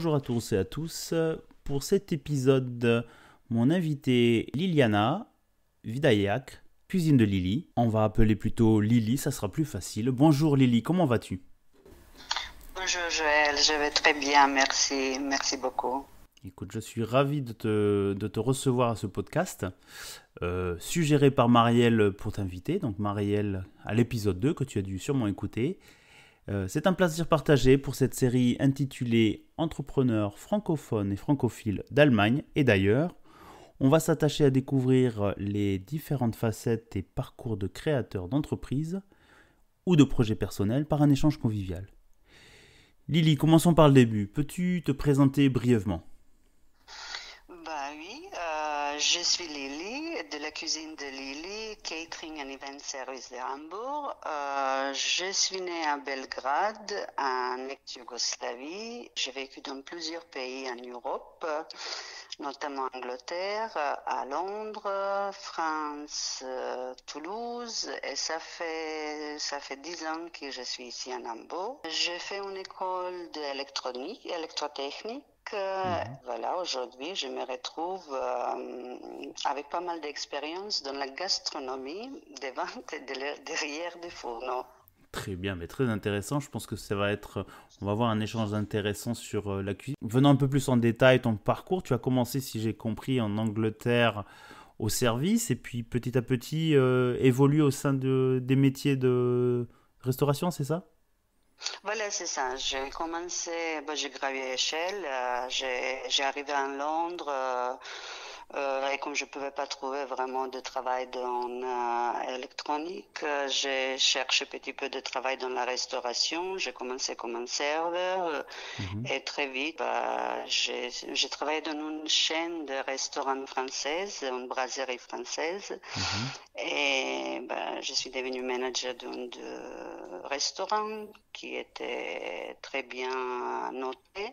Bonjour à tous et à tous. Pour cet épisode, mon invité Liliana Vidayak, cuisine de Lily. On va appeler plutôt Lily, ça sera plus facile. Bonjour Lily, comment vas-tu? Bonjour Joël, je vais très bien, merci, merci beaucoup. Écoute, je suis ravi de te, de te recevoir à ce podcast, euh, suggéré par Marielle pour t'inviter. Donc Marielle à l'épisode 2 que tu as dû sûrement écouter. Euh, c'est un plaisir partagé pour cette série intitulée Entrepreneurs francophones et francophiles d'Allemagne et d'ailleurs. On va s'attacher à découvrir les différentes facettes et parcours de créateurs d'entreprises ou de projets personnels par un échange convivial. Lily, commençons par le début. Peux-tu te présenter brièvement Bah oui, euh, je suis Lily de la cuisine de Lily, Catering and Event Service de Hambourg. Euh, je suis née à Belgrade, en ex-Yougoslavie. J'ai vécu dans plusieurs pays en Europe, notamment Angleterre, à Londres, France, Toulouse. Et ça fait ça fait dix ans que je suis ici à Hambourg. J'ai fait une école d'électronique, électrotechnique. Euh, Voilà, aujourd'hui, je me retrouve euh, avec pas mal d'expérience dans la gastronomie, des ventes et de- derrière des fourneaux. Très bien, mais très intéressant. Je pense que ça va être. On va avoir un échange intéressant sur euh, la cuisine. Venons un peu plus en détail ton parcours. Tu as commencé, si j'ai compris, en Angleterre au service et puis petit à petit euh, évolué au sein de, des métiers de restauration, c'est ça? Voilà, c'est ça. J'ai commencé, ben, j'ai gravi l'échelle, euh, j'ai, arrivé à Londres euh, et comme je ne pouvais pas trouver vraiment de travail dans euh, électronique, euh, j'ai cherché un petit peu de travail dans la restauration. J'ai commencé comme un serveur euh, Mhm. et très vite, bah, j'ai, travaillé dans une chaîne de restaurants françaises, une brasserie française. Mhm. Et ben, je suis devenue manager d'un de restaurant qui était très bien noté.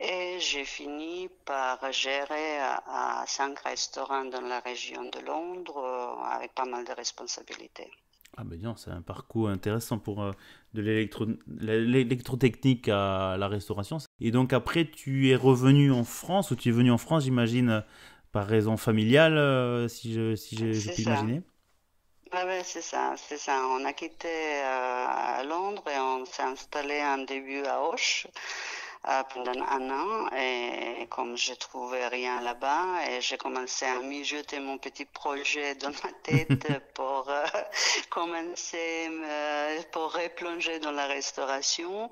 Et j'ai fini par gérer à, à cinq restaurants dans la région de Londres euh, avec pas mal de responsabilités. Ah ben non, c'est un parcours intéressant pour euh, de l'électro- l'électrotechnique à la restauration. Et donc après, tu es revenu en France, ou tu es venu en France, j'imagine, euh, par raison familiale, euh, si je, si je, je peux ça. imaginer. Ah ouais, c'est ça, c'est ça. On a quitté Londres et on s'est installé en début à Auch pendant un an. Et comme je trouvais rien là-bas, et j'ai commencé à mijoter mon petit projet dans ma tête pour euh, commencer, euh, pour replonger dans la restauration.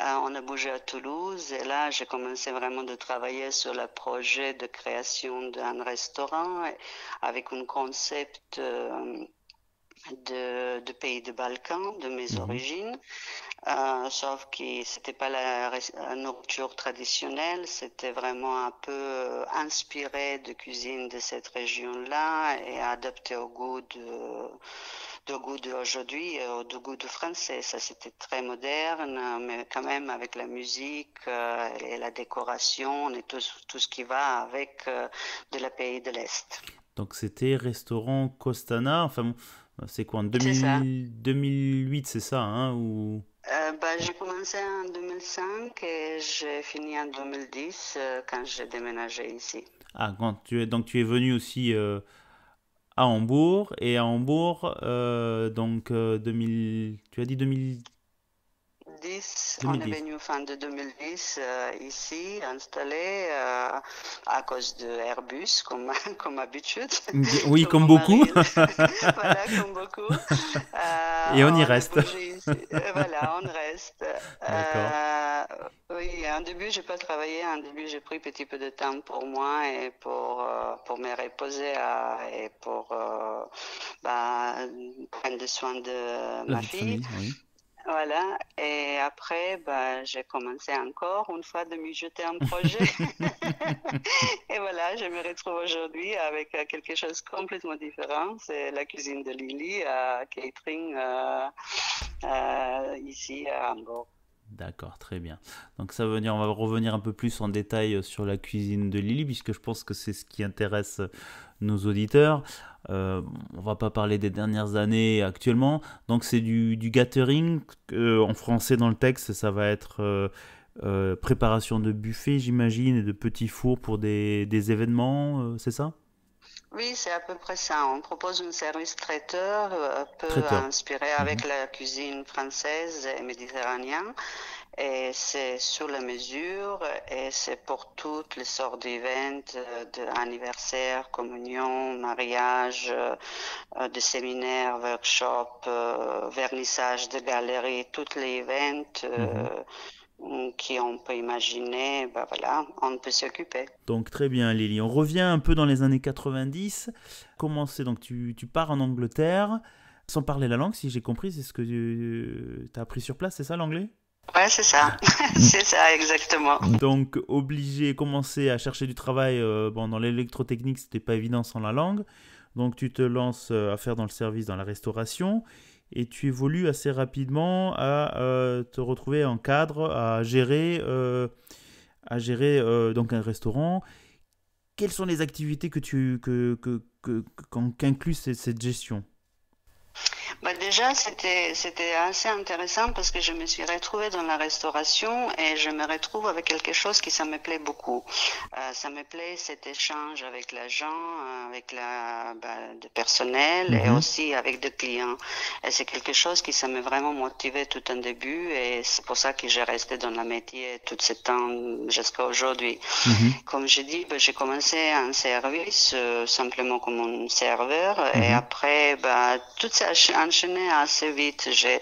Euh, on a bougé à Toulouse et là, j'ai commencé vraiment de travailler sur le projet de création d'un restaurant avec un concept. De, de pays de Balkans, de mes Mhm. origines, Euh, sauf que c'était pas la, nourriture traditionnelle, c'était vraiment un peu euh, inspiré de cuisine de cette région-là et adapté au goût de, de goût d'aujourd'hui et au de goût de français. Ça, c'était très moderne, mais quand même avec la musique euh, et la décoration et tout, tout ce qui va avec de la pays de l'Est. Donc c'était restaurant Costana, enfin, c'est quoi, en C'est ça. 2000 2008, c'est ça, hein, ou... Euh, bah, j'ai commencé en 2005 et j'ai fini en 2010 euh, quand j'ai déménagé ici. Ah, quand tu es, donc tu es venu aussi euh, à Hambourg, et à Hambourg, donc euh, 2000, tu as dit 2000, 10, on est 2010. venu fin de 2010 euh, ici, installé euh, à cause de Airbus, comme, comme habitude. oui, comme beaucoup. voilà, comme beaucoup. Euh, Et on y a reste. Euh, voilà, on reste. Euh, oui, en début, j'ai pas travaillé. En début, j'ai pris un petit peu de temps pour moi et pour, euh, pour me reposer euh, et pour euh, bah, prendre soin de ma fille. famille, oui. Voilà, et après, bah, j'ai commencé encore une fois de mijoter un projet. et voilà, je me retrouve aujourd'hui avec euh, quelque chose de complètement différent. C'est la cuisine de Lily à catering euh, euh, ici à Hambourg. D'accord, très bien. Donc ça veut dire, on va revenir un peu plus en détail sur la cuisine de Lily, puisque je pense que c'est ce qui intéresse nos auditeurs. Euh, on va pas parler des dernières années actuellement. Donc c'est du, du gathering. euh, en français dans le texte, ça va être euh, préparation de buffets, j'imagine, et de petits fours pour des, des événements, c'est ça? Oui, c'est à peu près ça. On propose un service traiteur, un peu inspiré avec mhm. la cuisine française et méditerranéenne. Et c'est sur la mesure et c'est pour toutes les sortes d'événements, d'anniversaires, communion, mariage, euh, de séminaires, workshops, euh, vernissage de galeries, tous les événements. Euh, qui on peut imaginer, ben voilà, on peut s'occuper. Donc très bien Lily, on revient un peu dans les années 90. Comment c'est donc tu, tu, pars en Angleterre sans parler la langue, si j'ai compris, c'est ce que tu as appris sur place, c'est ça l'anglais? Ouais, c'est ça. c'est ça, exactement. Donc, obligé, commencer à chercher du travail euh, bon, dans l'électrotechnique, c'était pas évident sans la langue. Donc, tu te lances euh, à faire dans le service, dans la restauration. Et tu évolues assez rapidement à euh, te retrouver en cadre, à gérer, à gérer donc un restaurant. Quelles sont les activités que tu que, que, que, qu'inclut cette gestion? Bah déjà, c'était, c'était assez intéressant parce que je me suis retrouvée dans la restauration et je me retrouve avec quelque chose qui ça me plaît beaucoup. Euh, ça me plaît cet échange avec l'agent, euh, avec la, bah, de personnel et mhm. aussi avec des clients. Et c'est quelque chose qui ça m'a vraiment motivé tout un début et c'est pour ça que j'ai resté dans le métier tout ce temps jusqu'à aujourd'hui. Mhm. Comme je dis, bah, j'ai commencé un service euh, simplement comme un serveur et mhm. après, bah, tout ça enchaîné assez vite. J'ai,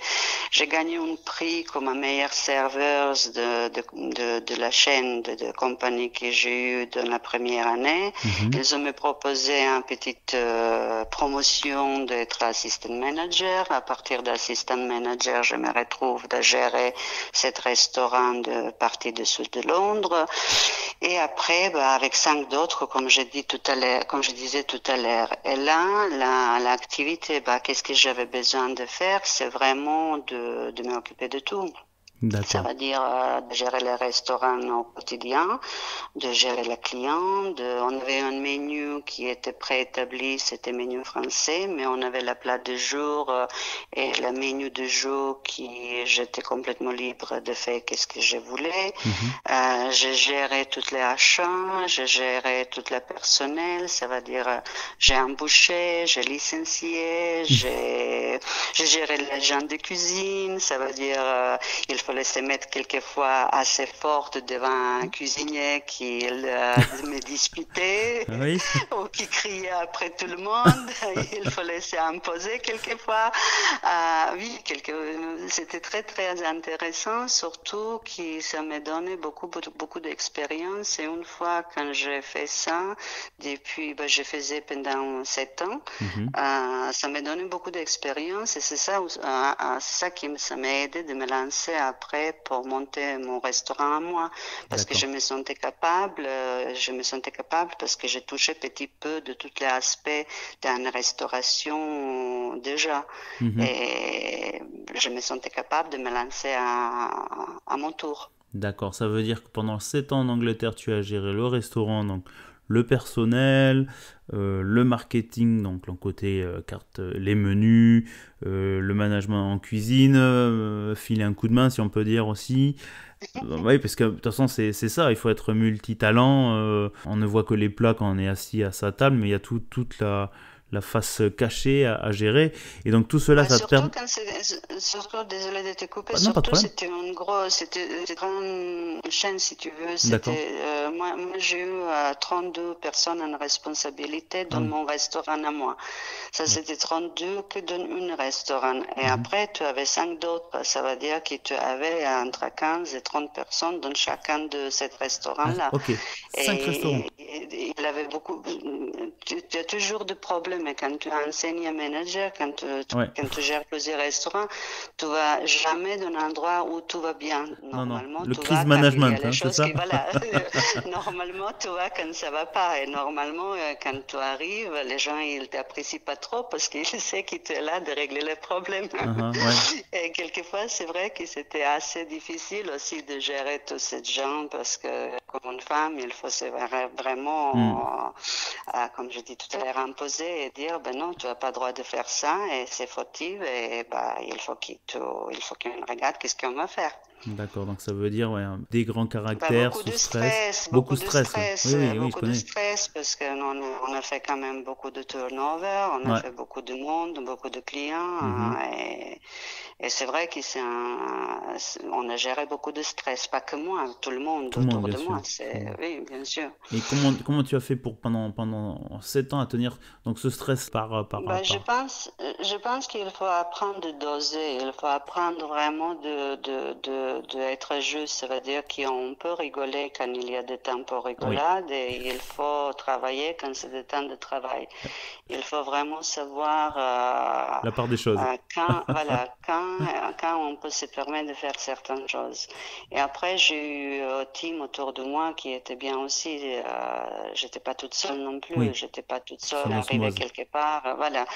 gagné un prix comme un meilleur serveur de, de, de, la chaîne de, de compagnie que j'ai eu dans la première année. Mhm. Ils ont me proposé une petite euh, promotion d'être assistant manager. À partir d'assistant manager, je me retrouve de gérer cet restaurant de partie du sud de Londres. Et après, bah, avec cinq d'autres, comme je dis tout à l'heure, comme je disais tout à l'heure. Et là, la, l'activité, bah, qu'est-ce que j'avais besoin de faire, c'est vraiment de, de m'occuper de tout. Ça veut dire euh, de gérer les restaurants au quotidien, de gérer les clients. De, on avait un menu qui était préétabli, c'était menu français, mais on avait la plate de jour euh, et le menu de jour qui j'étais complètement libre de faire qu'est-ce que je voulais. Mhm. euh, je gérais toutes les achats, je gérais tout le personnel. Ça veut dire euh, j'ai embauché, j'ai licencié, j'ai géré les gens de cuisine. Ça veut dire il faut se mettre quelquefois assez forte devant un cuisinier qui euh, me disputait ou qui criait après tout le monde. Il fallait s'imposer quelquefois. Euh, oui, c'était très très intéressant, surtout que ça m'a donné beaucoup beaucoup d'expérience. Et une fois quand j'ai fait ça, depuis, ben, je faisais pendant sept ans, mhm. euh, ça m'a donné beaucoup d'expérience et c'est ça, euh, ça qui m'a aidé de me lancer à après pour monter mon restaurant à moi parce que je me sentais capable, euh, je me sentais capable parce que j'ai touché petit peu de tous les aspects d'une restauration déjà mhm. et je me sentais capable de me lancer à, à mon tour. D'accord, ça veut dire que pendant 7 ans en Angleterre, tu as géré le restaurant, donc le personnel, euh, le marketing, donc le côté euh, carte, euh, les menus, le management en cuisine, filer un coup de main si on peut dire aussi. oui, parce que de toute façon c'est ça, il faut être multitalent. on ne voit que les plats quand on est assis à sa table, mais il y a tout, toute la, la face cachée à, gérer. Et donc tout cela, ça te permet. Surtout, désolé de te couper, surtout c'était une grosse, c'était une grande chaîne si tu veux. Euh, moi, moi j'ai eu 32 euh, personnes en responsabilité dans ah mon restaurant à moi. Ça c'était 32 que dans un restaurant. Et mhm. après, tu avais 5 d'autres. Ça veut dire que tu avais entre 15 et 30 personnes dans chacun de ces restaurants-là. Ah, ok, 5 restaurants. il avait beaucoup. Tu, tu as toujours des problèmes mais quand tu enseignes un manager, quand tu, quand tu gères plusieurs restaurants, tu vas jamais dans un endroit où tout va bien. Normalement, non, non. Le crise management, hein, c'est ça voilà, Normalement, tu vois quand ça va pas. Et normalement, euh, quand tu arrives, les gens, ils t'apprécient pas trop parce qu'ils savent que tu es là de régler les problèmes. Uh-huh, Et quelquefois, c'est vrai que c'était assez difficile aussi de gérer tous ces gens parce que, comme une femme, il faut se vraiment, hmm. euh, comme je dis tout à l'heure, imposer dire ben non, tu n'as pas le droit de faire ça et c'est fautif et bah, il faut qu'il il faut qu'on regarde qu'est-ce qu'on va faire. D'accord, donc ça veut dire ouais, des grands bah, caractères, beaucoup, de stress, beaucoup, de stress, oui, oui, beaucoup de stress parce qu'on on a fait quand même beaucoup de turnover, on a fait beaucoup de monde, beaucoup de clients mhm. et, et c'est vrai qu'on a géré beaucoup de stress, pas que moi, tout le monde autour de moi. Oui, bien sûr. Et comment, comment tu as fait pour pendant pendant sept ans à tenir donc ce stress par par, bah, Je pense je pense qu'il faut apprendre de doser, il faut apprendre vraiment de de, de, de être juste. Ça veut dire qu'on peut rigoler quand il y a des temps pour rigolade et il faut travailler quand c'est des temps de travail. Il faut vraiment savoir euh, la part des choses. Euh, quand voilà quand quand on peut se permettre de faire certaines choses. Et après j'ai eu un team autour de moi qui était bien aussi. Euh, j'étais pas toute seule non plus. J'étais pas toute seule arrivée quelque part. Voilà.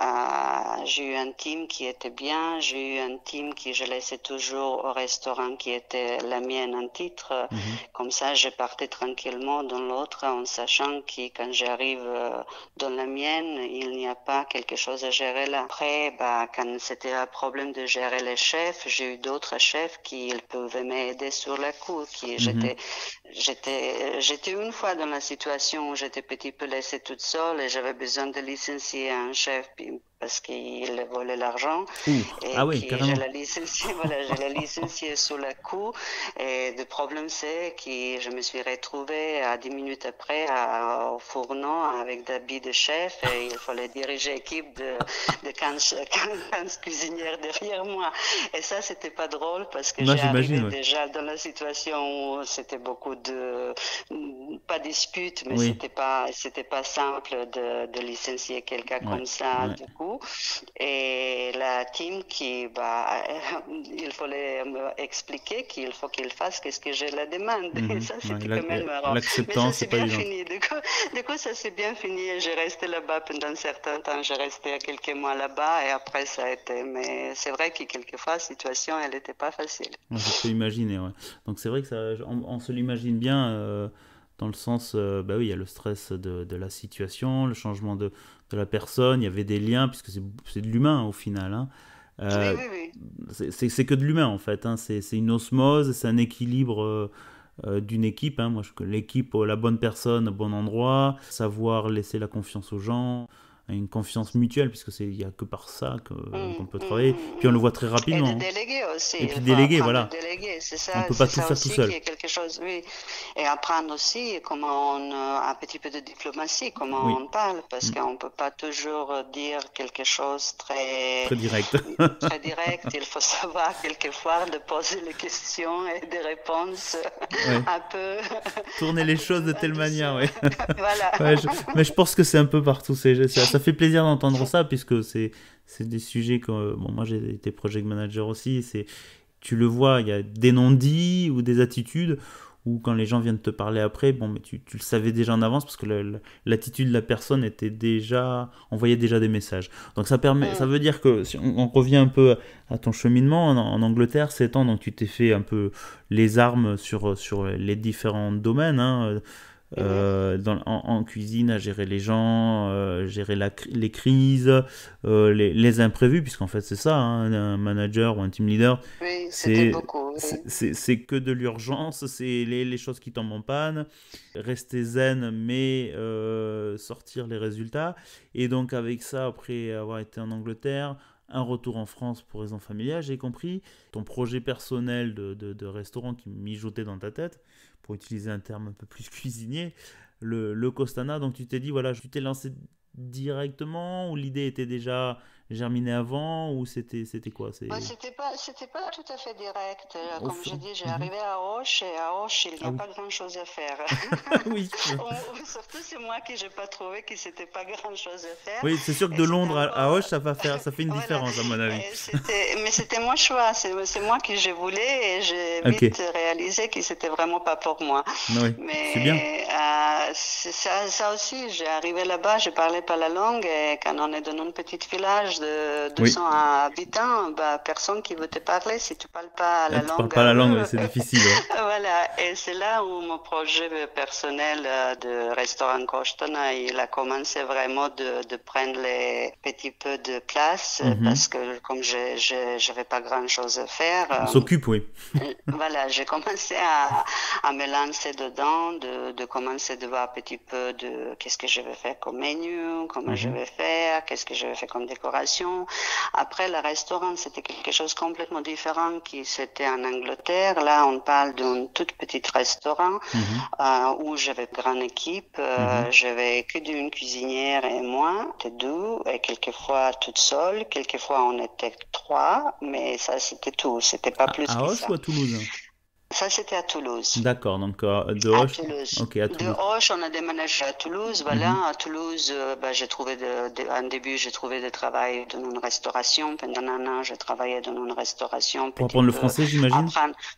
Euh, j'ai eu un team qui était bien. J'ai eu un team qui je laissais toujours au restaurant qui était la mienne en titre. Mhm. Comme ça, je partais tranquillement dans l'autre en sachant que quand j'arrive euh, dans la mienne, il n'y a pas quelque chose à gérer là. Après, bah, quand c'était un problème de gérer les chefs, j'ai eu d'autres chefs qui pouvaient m'aider sur la cour. Qui, mhm. j'étais, j'étais, j'étais une fois dans la situation où j'étais petit peu laissée toute seule et j'avais besoin de licencier un chef parce qu'il volait l'argent. Ah oui, j'ai la licencié, voilà, j'ai la licencié sous la coup. Et le problème, c'est que je me suis retrouvée à 10 minutes après au fourneau avec d'habits de chef et il fallait diriger l'équipe de, de 15, 15, cuisinières derrière moi. Et ça, c'était pas drôle parce que j'arrivais déjà dans la situation où c'était beaucoup de, pas dispute, mais c'était pas, c'était pas simple de, de licencier quelqu'un comme ça, du coup. Et la team qui, bah, il fallait expliquer qu'il faut qu'il fasse ce que je la demande. et mhm. ça, c'était quand même marrant. Mais ça s'est bien fini. Du coup, du coup, ça s'est bien fini. J'ai resté là-bas pendant un certain temps. J'ai resté quelques mois là-bas et après, ça a été. Mais c'est vrai que quelquefois, la situation, elle n'était pas facile. Je peux imaginer, ouais. Donc c'est vrai que ça, on, se l'imagine bien. Euh, dans le sens, euh, bah oui, il y a le stress de, de, la situation, le changement de, de la personne, il y avait des liens, puisque c'est de l'humain au final. Hein. Euh, c'est que de l'humain en fait, hein. c'est une osmose, c'est un équilibre euh, d'une équipe. Hein. Moi, je l'équipe, la bonne personne au bon endroit, savoir laisser la confiance aux gens une confiance mutuelle, puisque c'est il y a que par ça mmh, qu'on peut mmh, travailler. Mmh, puis on le voit très rapidement. Et de déléguer aussi. Et puis déléguer, voilà. ça. On peut pas tout faire tout seul. quelque chose, oui. Et apprendre aussi comment on, euh, un petit peu de diplomatie, comment on parle, parce qu'on peut pas toujours dire quelque chose très très direct. très direct. Il faut savoir quelquefois de poser les questions et des réponses un peu. Tourner les choses de telle manière, oui. voilà. Mais je pense que c'est un peu partout. C'est ça fait plaisir d'entendre ça, puisque c'est des sujets que. Bon, moi, j'ai été project manager aussi. C'est Tu le vois, il y a des non-dits ou des attitudes ou quand les gens viennent te parler après, bon, mais tu, tu le savais déjà en avance parce que l'attitude de la personne était déjà envoyait déjà des messages. Donc ça permet, ça veut dire que si on, revient un peu à ton cheminement en, Angleterre, 7 ans, donc tu t'es fait un peu les armes sur sur les différents domaines. Hein, euh, dans, en, cuisine à gérer les gens, euh, gérer la, les crises, euh, les, les, imprévus, puisqu'en fait c'est ça, hein, un manager ou un team leader, oui, c'est c'est que de l'urgence, c'est les, les, choses qui tombent en panne, rester zen mais sortir les résultats. Et donc avec ça, après avoir été en Angleterre, un retour en France pour raison familiale, j'ai compris, ton projet personnel de, de, de restaurant qui mijotait dans ta tête, pour utiliser un terme un peu plus cuisinier, le, le Costana. Donc tu t'es dit, voilà, tu t'es lancé directement ou l'idée était déjà germiné avant ou c'était c'était quoi? C'est bah, c'était pas c'était pas tout à fait direct. Comme je dis j'ai mhm. arrivé à Roche et à Roche il n'y a ah pas grand chose à faire. Oui. C'est moi qui j'ai pas trouvé que c'était pas grand chose à faire. Oui c'est sûr que de Londres à, Roche ça va faire ça fait une différence à mon avis. Mais c'était mon choix c'est moi qui je voulais et j'ai vite réalisé que c'était vraiment pas pour moi. Oui, mais bien. euh, ça, ça, aussi, j'ai arrivé là-bas, je parlais pas la langue et quand on est dans un petit village de 200 habitants, bah, personne qui veut te parler si tu parles pas la langue. Parles pas la langue, c'est difficile. voilà, et c'est là où mon projet personnel euh, de restaurant Costona, il a commencé vraiment de, de prendre les petits peu de place mhm. parce que comme je n'avais pas grand-chose à faire. On s'occupe, oui. voilà, j'ai commencé à, à me lancer dedans, de, de commencer de voir un petit peu de qu'est-ce que je vais faire comme menu, comment je mhm. vais faire, qu'est-ce que je vais faire comme décoration. Après, le restaurant, c'était quelque chose complètement différent qui c'était en Angleterre. Là, on parle d'un tout petit restaurant mhm. euh, où j'avais une grande équipe. Euh, mhm. J'avais que d'une cuisinière et moi, deux, et quelquefois toute seule. Quelquefois, on était trois, mais ça, c'était tout. C'était pas plus à que ça. ou à Toulouse? Ça, c'était à Toulouse. D'accord, donc euh, de Roche. À Toulouse. à Toulouse. De Roche, on a déménagé à Toulouse. Voilà, mhm. à Toulouse, euh, bah, j'ai trouvé, de, de, en début, j'ai trouvé de travail dans une restauration. Pendant un an, j'ai travaillé dans une restauration. Pour apprendre le français, j'imagine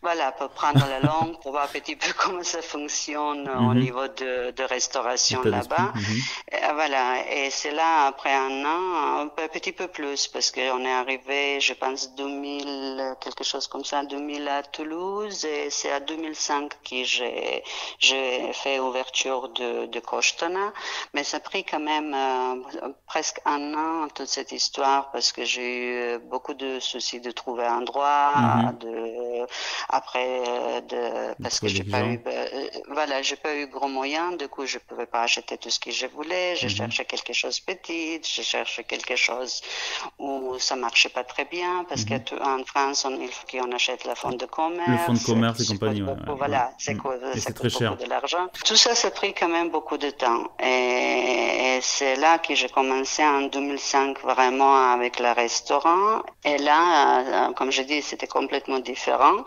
Voilà, pour prendre la langue, pour voir un petit peu comment ça fonctionne au mhm. niveau de, de restauration là-bas. Mhm. Voilà, et c'est là, après un an, un petit peu plus, parce qu'on est arrivé, je pense, 2000, quelque chose comme ça, 2000 à Toulouse. Et c'est à 2005 que j'ai fait ouverture de de Kostana, mais ça a pris quand même euh, presque un an toute cette histoire parce que j'ai eu beaucoup de soucis de trouver un droit, mhm. de après de parce que j'ai pas eu euh, voilà j'ai pas eu gros moyens, du coup je pouvais pas acheter tout ce que je voulais, je mhm. cherchais quelque chose petit, je cherchais quelque chose où ça marchait pas très bien parce mhm. qu'en France on, il faut qu'on achète la fonds de commerce. Le fonds de commerce et compagnie. Voilà, c'est mm. très cher. de l'argent. Tout ça, ça a pris quand même beaucoup de temps. Et, c'est là que j'ai commencé en 2005 vraiment avec le restaurant. Et là, euh, comme je dis, c'était complètement différent.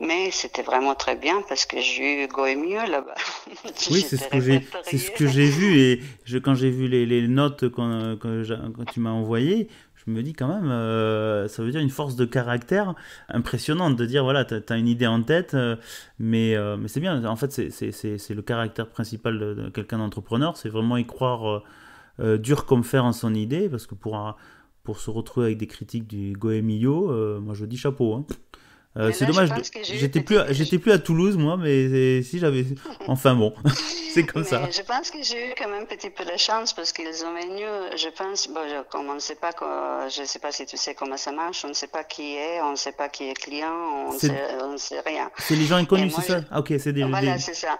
Mais c'était vraiment très bien parce que j'ai eu mieux là-bas. oui, c'est ce que j'ai, c'est ce que j'ai vu et je, quand j'ai vu les, les notes quand, quand, quand tu m'as envoyé, je me dis quand même, euh, ça veut dire une force de caractère impressionnante de dire voilà, tu as, une idée en tête, euh, mais, euh, mais c'est bien. En fait, c'est le caractère principal de, quelqu'un d'entrepreneur, c'est vraiment y croire dur comme fer en son idée, parce que pour, pour se retrouver avec des critiques du Goemio, moi je dis chapeau. Hein. Euh, c'est dommage, j'étais plus, j'étais plus à Toulouse moi, mais si j'avais, enfin bon, c'est comme ça. Je pense que j'ai eu quand même un petit peu de chance parce qu'ils ont venu, je pense, bon, je, comme on ne sait pas, je ne sais pas si tu sais comment ça marche, on ne sait pas qui est, on ne sait pas qui est client, on ne sait, sait, rien. C'est les gens inconnus, c'est ça? Ah ok, c'est des. Voilà, c'est ça.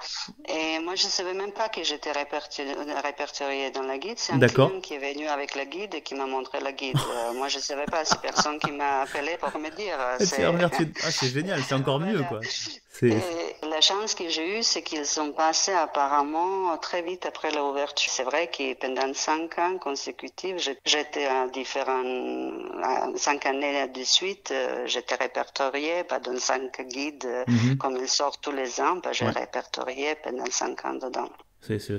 Et moi je ne savais même pas que j'étais répertorié dans la guide. C'est un client qui est venu avec la guide et qui m'a montré la guide. Euh, moi je ne savais pas, c'est personne qui m'a appelé pour me dire. Ah, c'est génial, c'est encore mieux, quoi. la chance que j'ai eue, c'est qu'ils sont passés apparemment très vite après l'ouverture. C'est vrai que pendant cinq ans consécutifs, j'étais à différents, cinq années de suite, euh, j'étais répertorié bah, dans cinq guides, mhm. comme ils sortent tous les ans, bah, j'ai répertorié pendant cinq ans dedans.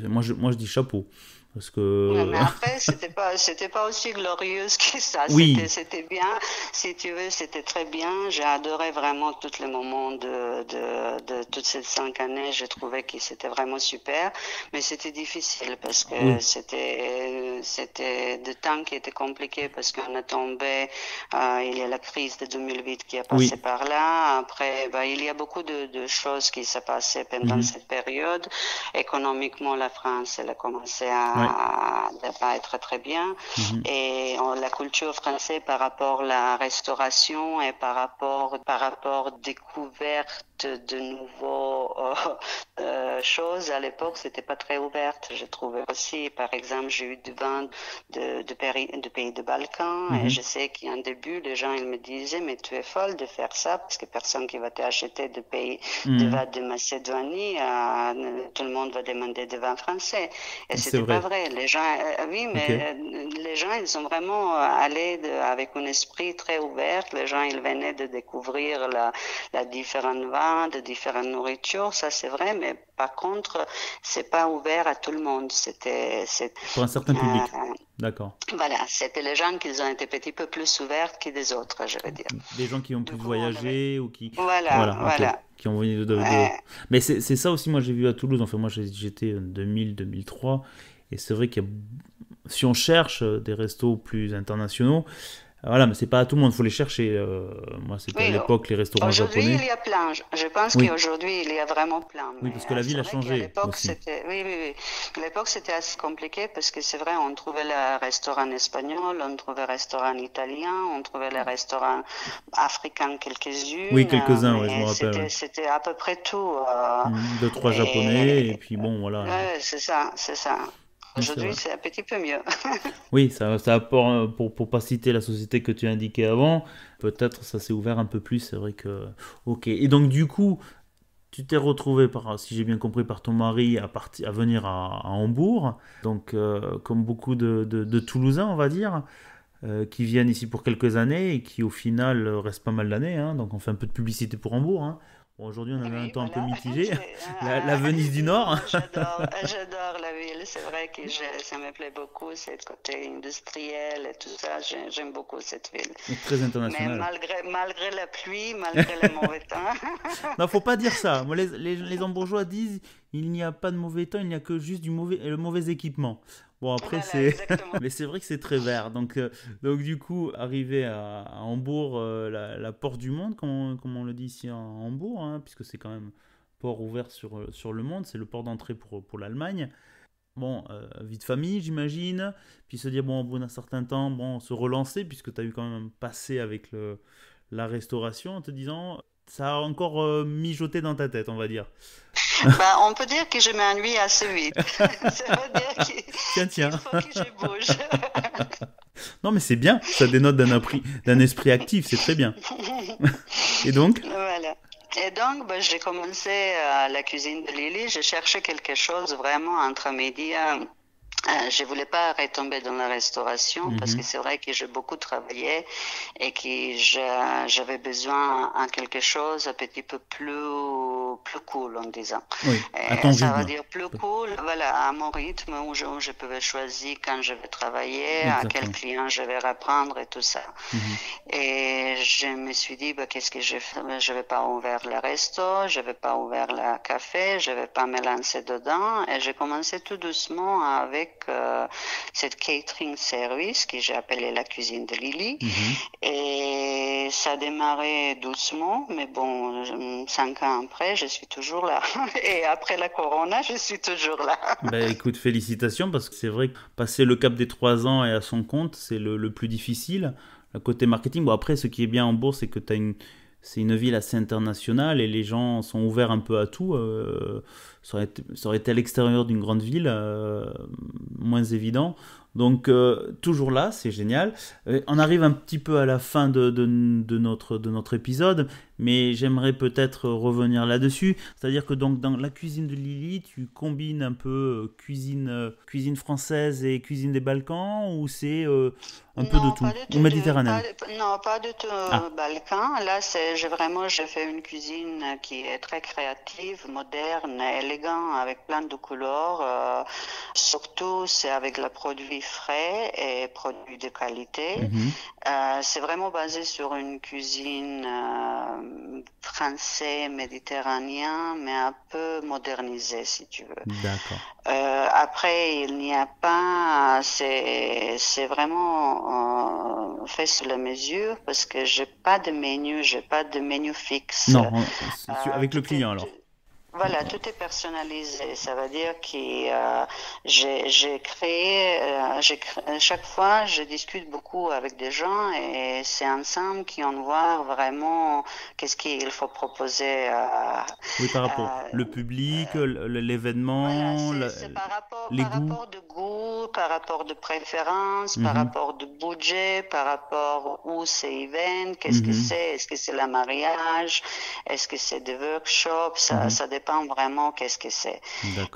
moi, je, moi, je dis chapeau. Parce que... mais après, c'était pas, c'était pas aussi glorieuse que ça. Oui. C'était, bien. Si tu veux, c'était très bien. J'ai adoré vraiment tous les moments de, de, de toutes ces cinq années. J'ai trouvé que c'était vraiment super. Mais c'était difficile parce que c'était, c'était de temps qui était compliqué parce qu'on a tombé, euh, il y a la crise de 2008 qui a passé par là. Après, bah, il y a beaucoup de, de choses qui s'est passé pendant mhm. cette période. Économiquement, la France, elle a commencé à, pas être très bien. Mhm. Et la culture française par rapport à la restauration et par rapport, par rapport découverte de nouveaux euh, euh, choses à l'époque, c'était pas très ouverte. Je trouvais aussi, par exemple, j'ai eu du vin de, de, pays, de pays de Balkans et mhm. je sais qu'en début, les gens ils me disaient mais tu es folle de faire ça parce que personne qui va t'acheter de pays de mhm. vin de Macédoine, euh, tout le monde va demander de vin français. Et c'était pas vrai. Les gens, oui, mais les gens ils sont vraiment allés avec un esprit très ouvert. Les gens ils venaient de découvrir la, la différente vin de différentes nourritures, ça c'est vrai, mais par contre, c'est pas ouvert à tout le monde. C'était pour un certain public. D'accord. Voilà, c'était les gens qui ont été un petit peu plus ouverts que des autres, je veux dire. Des gens qui ont pu voyager ou qui. Voilà, voilà. Qui ont venu de. Mais c'est ça aussi, moi j'ai vu à Toulouse. Enfin, moi j'étais en 2000-2003. Et c'est vrai qu'il y a. Si on cherche des restos plus internationaux, voilà, mais c'est pas à tout le monde, il faut les chercher. Euh, moi, c'était à l'époque les restaurants japonais. Aujourd'hui, il y a plein. Je pense qu'aujourd'hui, il y a vraiment plein. Oui, parce que la ville a changé. Aussi. Oui, oui, oui. À l'époque, c'était assez compliqué parce que c'est vrai, on trouvait le restaurant espagnol, on trouvait le restaurant italien, on trouvait les restaurants africains quelques-uns. Oui, quelques-uns, oui, je me rappelle. C'était à peu près tout. Euh, deux, trois japonais, et puis bon, voilà. Oui, c'est ça, c'est ça. Aujourd'hui, c'est un petit peu mieux. oui, ça, ça apporte, pour ne pas citer la société que tu as indiquée avant, peut-être ça s'est ouvert un peu plus, c'est vrai que... Ok, et donc du coup, tu t'es retrouvé, par, si j'ai bien compris, par ton mari à, à venir à, Hambourg, donc euh, comme beaucoup de, de, Toulousains, on va dire, euh, qui viennent ici pour quelques années et qui au final restent pas mal d'années, hein, donc on fait un peu de publicité pour Hambourg. Hein. Aujourd'hui, on avait un temps un peu mitigé. la, Venise du Nord. J'adore la ville. C'est vrai que ça me plaît beaucoup, ce côté industriel et tout ça. J'aime beaucoup cette ville. très international. Mais malgré, malgré la pluie, malgré le mauvais temps. non, faut pas dire ça. Les, les, les Hambourgeois disent il n'y a pas de mauvais temps, il n'y a que juste du mauvais, le mauvais équipement. Bon, après, c'est. Mais c'est vrai que c'est très vert. Donc, euh, donc du coup, arriver à, Hambourg, euh, la, porte du monde, comme on, comme on, le dit ici en Hambourg, hein, puisque c'est quand même port ouvert sur, euh, sur le monde, c'est le port d'entrée pour, pour l'Allemagne. Bon, vie de famille, j'imagine. Puis se dire, bon, au bout d'un certain temps, bon, se relancer, puisque tu as eu quand même passé avec le, la restauration, en te disant, ça a encore mijoté dans ta tête, on va dire. Bah, on peut dire que je m'ennuie assez vite. ça veut dire qu'il tiens, faut que je bouge. non, mais c'est bien, ça dénote d'un esprit actif, c'est très bien. Et donc Voilà. Et donc, bah, j'ai commencé à la cuisine de Lily. Je cherchais quelque chose vraiment intermédiaire euh, je voulais pas retomber dans la restauration parce que mhm. c'est vrai que j'ai beaucoup travaillé et que j'avais besoin de quelque chose un petit peu plus plus cool en disant. Oui, ça veut dire plus cool, voilà, à mon rythme où je, je pouvais choisir quand je vais travailler, à quel client je vais reprendre et tout ça. Mhm. Et je me suis dit, bah, qu'est-ce que je fais? Je vais pas ouvrir le resto, je vais pas ouvrir le café, je vais pas me lancer dedans. Et j'ai commencé tout doucement avec euh, cette catering service que j'ai appelé la cuisine de Lily. Mhm. Et ça a démarré doucement, mais bon, cinq ans après, je suis toujours là. Et après la corona, je suis toujours là. Ben, écoute, félicitations, parce que c'est vrai que passer le cap des trois ans et à son compte, c'est le, plus difficile. Le côté marketing, bon après, ce qui est bien en bourse, c'est que tu une c'est une ville assez internationale et les gens sont ouverts un peu à tout. Euh, ça, aurait été, à l'extérieur d'une grande ville, euh, moins évident. Donc euh, toujours là, c'est génial. on arrive un petit peu à la fin de, notre, de notre épisode, mais j'aimerais peut-être revenir là-dessus. C'est-à-dire que donc dans la cuisine de Lily, tu combines un peu cuisine, cuisine française et cuisine des Balkans, ou c'est un peu de tout, ou méditerranéen Non, pas du tout ah. Balkan. Là, j'ai vraiment j'ai fait une cuisine qui est très créative, moderne, élégante, avec plein de couleurs. Euh, surtout, c'est avec les produits frais et produits de qualité. Mhm. Euh, c'est vraiment basé sur une cuisine euh, française, méditerranéenne, mais un peu modernisée, si tu veux. D'accord. Euh, après, il n'y a pas, c'est, c'est vraiment fait sur la mesure parce que j'ai pas de menu, j'ai pas de menu fixe. Non, avec le client alors. Voilà, tout est personnalisé. Ça veut dire que euh, j'ai créé, euh, chaque fois, je discute beaucoup avec des gens et c'est ensemble qu'on voit vraiment qu'est-ce qu'il faut proposer. Euh, oui, par rapport le public, l'événement, c'est par rapport, par rapport de goût, par rapport de préférence, par mhm. rapport de budget, par rapport où c'est event, qu'est-ce que mhm. c'est, est-ce que c'est le mariage, est-ce que c'est des workshops, ça, mhm. ça dépend vraiment qu'est-ce que c'est.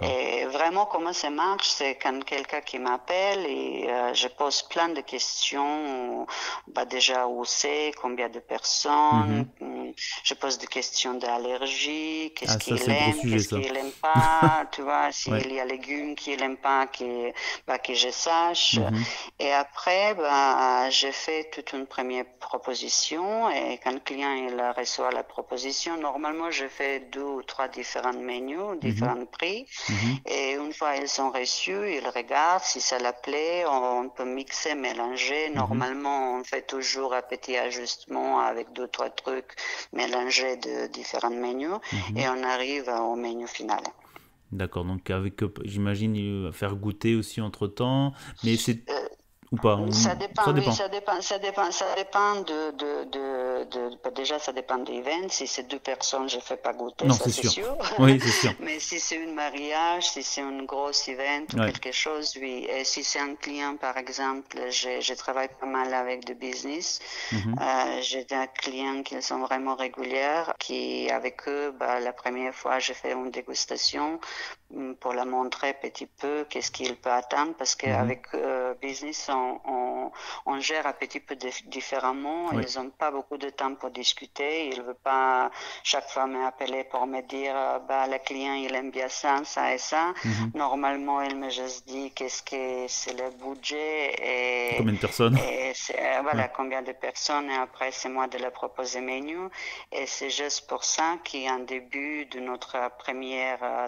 Et vraiment, comment ça marche, c'est quand quelqu'un qui m'appelle et euh, je pose plein de questions, bah, déjà où c'est, combien de personnes, mhm. Je pose des questions d'allergie, qu'est-ce ah, qu'il aime, qu'est-ce qu'il aime pas, tu vois, s'il y a légumes qu'il aime pas, que, bah, que je sache. Mhm. Et après, bah, j'ai fait toute une première proposition et quand le client il reçoit la proposition, normalement je fais deux ou trois différents menus, mhm. différents prix. Mhm. Et une fois ils sont reçus, ils regardent si ça leur plaît, on, peut mixer, mélanger. Normalement, on fait toujours un petit ajustement avec deux trois trucs mélangés de différents menus et on arrive au menu final. D'accord, donc avec, j'imagine, faire goûter aussi entre temps, mais c'est... Euh, ou pas ça dépend, ça dépend. ça dépend, ça dépend, ça dépend de, de, de, de bah, déjà ça dépend de l'event. Si c'est deux personnes, je fais pas goûter, non, c'est sûr. Oui, c'est sûr. Mais si c'est un mariage, si c'est un gros event ou quelque chose, oui. Et si c'est un client, par exemple, je, travaille pas mal avec de business. Mhm. euh, j'ai des clients qui sont vraiment réguliers, qui avec eux, bah, la première fois, j'ai fait une dégustation pour la montrer petit peu qu'est-ce qu'il peut attendre, parce qu'avec mhm. euh, business, on on, on, gère un petit peu différemment. Ils n'ont pas beaucoup de temps pour discuter. Ils ne veulent pas chaque fois m'appeler pour me dire euh, bah, le client il aime bien ça, ça et ça. Mhm. Normalement, il me juste dit qu'est-ce que c'est le budget et combien de personnes? Et euh, voilà, combien de personnes. Et après, c'est moi de la proposer menu. Et c'est juste pour ça qu'en début de notre premier euh,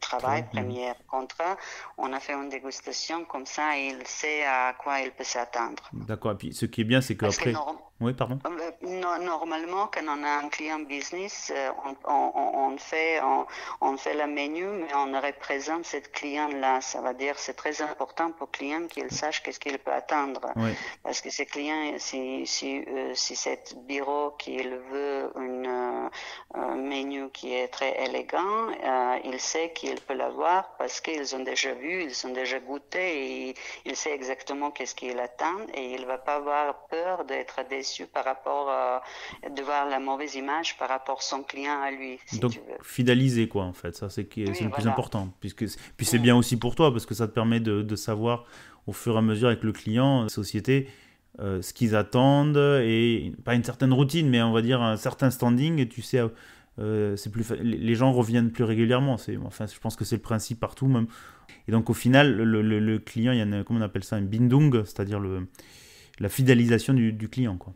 travail, premier contrat, on a fait une dégustation comme ça. Il sait à quoi il peut s'attendre. D'accord. Et puis ce qui est bien, c'est qu'après. Oui, pardon. Euh, normalement, quand on a un client business, euh, on, on, fait, on, on, fait la menu, mais on représente cette client-là. Ça veut dire c'est très important pour le client qu'il sache qu'est-ce qu'il peut attendre. Parce que ce client, si, si, euh, si c'est bureau qu'il veut une, un menu qui est très élégant, il sait qu'il peut l'avoir parce qu'ils ont déjà vu, ils ont déjà goûté et il sait exactement qu'est-ce qu'il attend et il va pas avoir peur d'être déçu par rapport à euh, de voir la mauvaise image par rapport à son client à lui. Donc fidéliser quoi en fait, ça c'est le plus important. Puisque, puis c'est bien aussi pour toi parce que ça te permet de, savoir au fur et à mesure avec le client, la société, euh, ce qu'ils attendent et pas une certaine routine, mais on va dire un certain standing. Et tu sais, euh, c'est plus les gens reviennent plus régulièrement. C'est enfin, je pense que c'est le principe partout même. Et donc au final, le, le client, il y a comment on appelle ça, un bindung, c'est-à-dire le la fidélisation du, client. Quoi.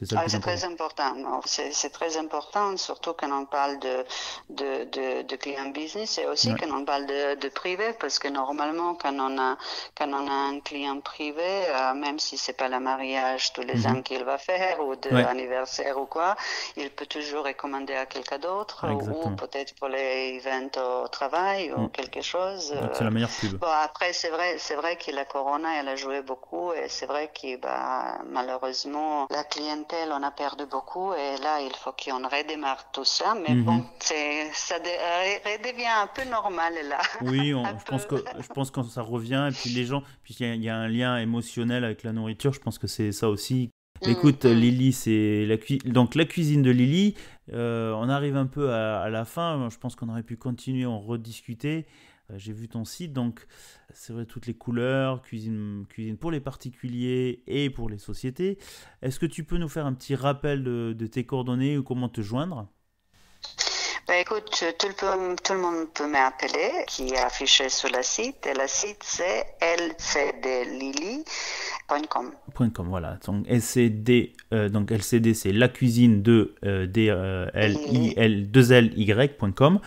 C'est ah, très important. C'est très important, surtout quand on parle de, de, de, de client business et aussi quand on parle de, de, privé, parce que normalement, quand on a, quand on a un client privé, euh, même si c'est pas le mariage tous les mhm. ans qu'il va faire ou de l'anniversaire ou quoi, il peut toujours recommander à quelqu'un d'autre ou peut-être pour les events au travail ou mm. quelque chose. C'est la meilleure pub. Bon, après, c'est vrai, c'est vrai que la corona, elle a joué beaucoup et c'est vrai que bah, malheureusement, la clientèle on a perdu beaucoup et là, il faut qu'on redémarre tout ça. Mais mhm. bon, ça redevient un peu normal là. Oui, je, pense que, je pense que ça revient, et puis les gens, puis il y, a un lien émotionnel avec la nourriture, je pense que c'est ça aussi. Mm, Écoute, mm. Lily, c'est la donc la cuisine de Lily. Euh, on arrive un peu à, à la fin. Je pense qu'on aurait pu continuer, en rediscuter. Euh, j'ai vu ton site, donc c'est vrai toutes les couleurs, cuisine, cuisine pour les particuliers et pour les sociétés. Est-ce que tu peux nous faire un petit rappel de, tes coordonnées ou comment te joindre? Bah, écoute, tout le, monde peut m'appeler, qui est affiché sur le site. Le site, c'est lcdlily .com. voilà. Donc LCD, euh, donc LCD c'est la cuisine de euh, D euh, L I L 2 L Y.com.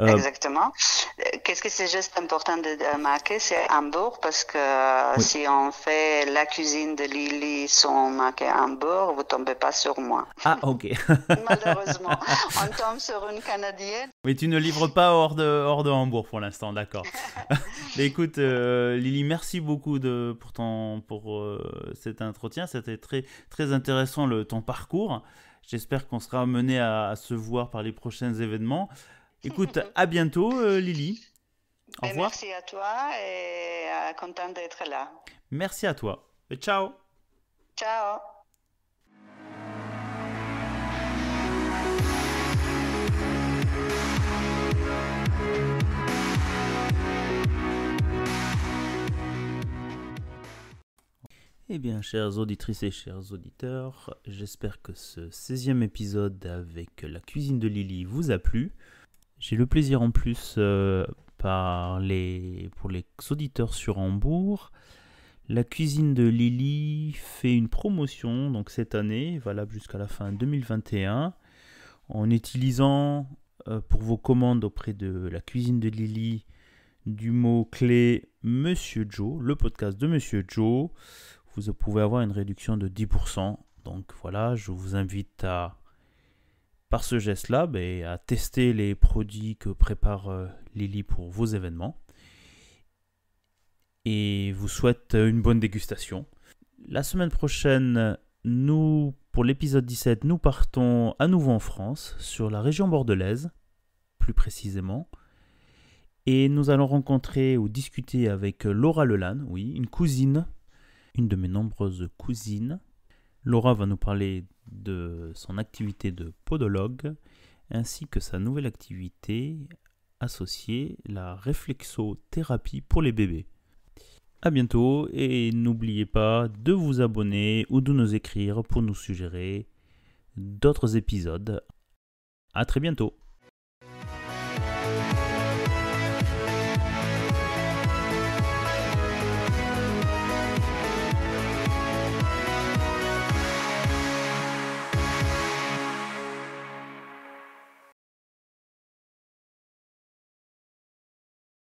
Exactement. Qu'est-ce que c'est juste important de, marquer, c'est Hambourg parce que si on fait la cuisine de Lily sans marquer Hambourg, vous tombez pas sur moi. Ah ok. Malheureusement, on tombe sur une canadienne. Oui, tu ne livres pas hors de hors de Hambourg pour l'instant, d'accord. écoute, Lily, merci beaucoup de pour ton pour euh, cet entretien. C'était très, très intéressant le, ton parcours. J'espère qu'on sera amené à, se voir par les prochains événements. Écoute, à bientôt, euh, Lily. Au revoir. Merci à toi et euh, content d'être là. Merci à toi. Et ciao. Ciao. Eh bien, chères auditrices et chers auditeurs, j'espère que ce 16e épisode avec la cuisine de Lily vous a plu. J'ai le plaisir en plus euh, par les, pour les auditeurs sur Hambourg. La cuisine de Lily fait une promotion donc cette année, valable jusqu'à la fin 2021, en utilisant euh, pour vos commandes auprès de la cuisine de Lily du mot-clé Monsieur Joe, le podcast de Monsieur Joe, vous pouvez avoir une réduction de 10%. Donc voilà, je vous invite à, par ce geste-là, ben, à tester les produits que prépare euh, Lily pour vos événements. Et vous souhaite une bonne dégustation. La semaine prochaine, nous, pour l'épisode 17, nous partons à nouveau en France, sur la région bordelaise, plus précisément. Et nous allons rencontrer ou discuter avec Laura Lelanne, oui, une cousine, une de mes nombreuses cousines. Laura va nous parler de son activité de podologue ainsi que sa nouvelle activité associée, la réflexothérapie pour les bébés. A bientôt et n'oubliez pas de vous abonner ou de nous écrire pour nous suggérer d'autres épisodes. A très bientôt